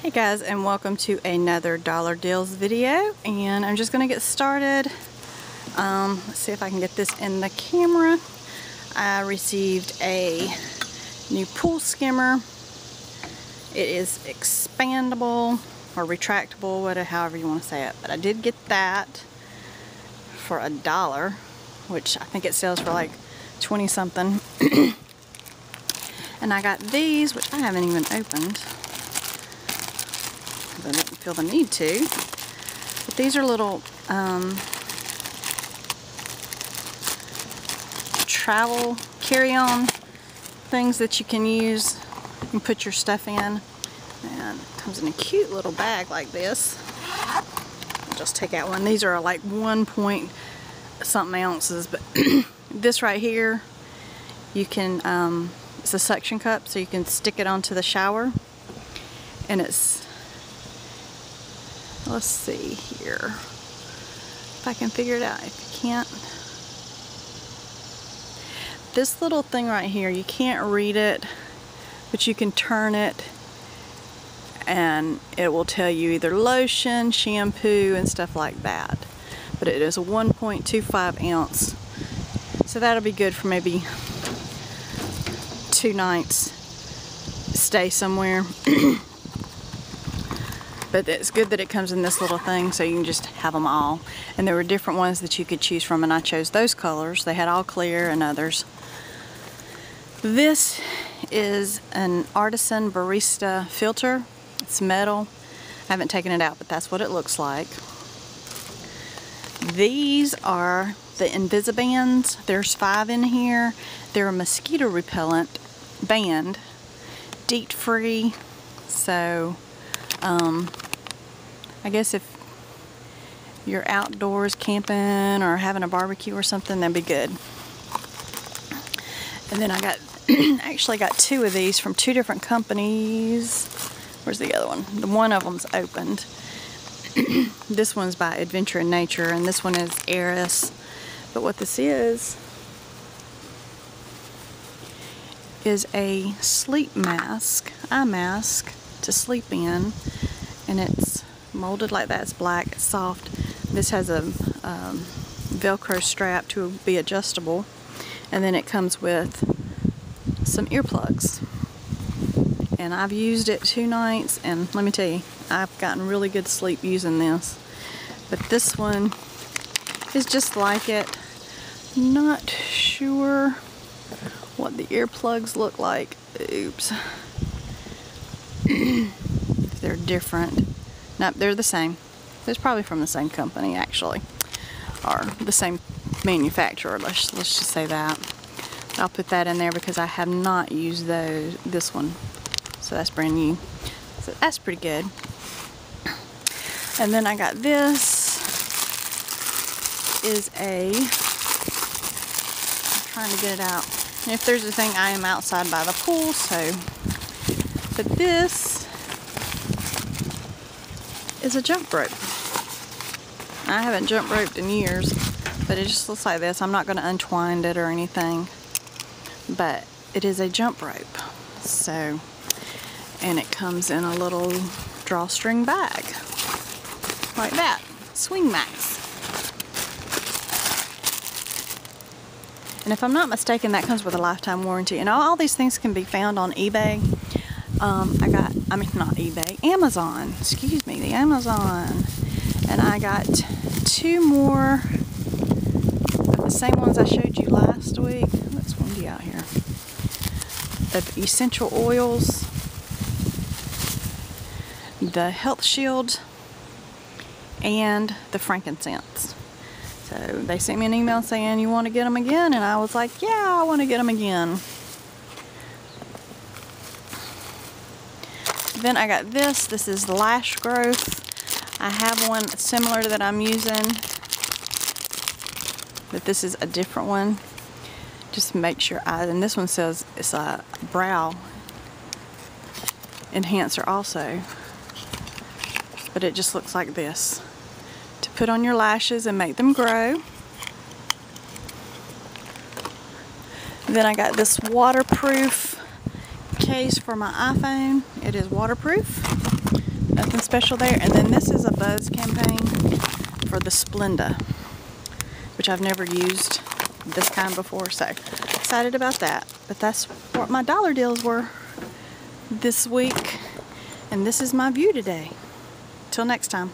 Hey guys and welcome to another Dollar Deals video. And I'm just gonna get started. Um, let's see if I can get this in the camera. I received a new pool skimmer. It is expandable or retractable whatever however you want to say it but I did get that for a dollar which I think it sells for like 20 something and I got these which I haven't even opened I didn't feel the need to. But these are little um, travel carry-on things that you can use and put your stuff in. And it comes in a cute little bag like this. I'll just take out one. These are like one point something ounces, but this right here, you can, um, it's a suction cup, so you can stick it onto the shower. And it's let's see here. If I can figure it out if you can't. This little thing right here you can't read it but you can turn it and it will tell you either lotion shampoo and stuff like that. But it is a 1.25 ounce. So that'll be good for maybe two nights stay somewhere but it's good that it comes in this little thing so you can just have them all. And there were different ones that you could choose from and I chose those colors. They had all clear and others. This is an artisan barista filter. It's metal. I haven't taken it out but that's what it looks like. These are the Invisibands there's five in here. They're a mosquito repellent band DEET free so um, I guess if you're outdoors camping or having a barbecue or something, that'd be good. And then I got, actually got two of these from two different companies. Where's the other one? The one of them's opened. this one's by Adventure in Nature and this one is Eris. But what this is, is a sleep mask, eye mask to sleep in. And it's molded like that. It's black, it's soft. This has a um, Velcro strap to be adjustable. And then it comes with some earplugs. And I've used it two nights and let me tell you, I've gotten really good sleep using this. But this one is just like it. Not sure what the earplugs look like. Oops. they're different. Nope, they're the same. It's probably from the same company actually, or the same manufacturer. Let's let's just say that. I'll put that in there because I have not used those this one, so that's brand new. So that's pretty good. And then I got this is a I'm trying to get it out. if there's a thing, I am outside by the pool, so but this is a jump rope. I haven't jump roped in years, but it just looks like this. I'm not going to untwine it or anything, but it is a jump rope. So, and it comes in a little drawstring bag, like that. Swing Max. And if I'm not mistaken, that comes with a lifetime warranty. And all, all these things can be found on eBay. Um, I got I mean not eBay, Amazon, excuse me, the Amazon. And I got two more of the same ones I showed you last week. It's windy out here. Of essential oils, the Health Shield, and the frankincense. So they sent me an email saying you want to get them again and I was like yeah I want to get them again. Then I got this. This is Lash Growth. I have one similar that I'm using. But this is a different one. Just make sure I, and this one says it's a brow enhancer also. But it just looks like this. To put on your lashes and make them grow. Then I got this waterproof case for my iPhone. It is waterproof. Nothing special there. And then this is a buzz campaign for the Splenda, which I've never used this kind before. So excited about that. But that's what my dollar deals were this week. And this is my view today. Till next time.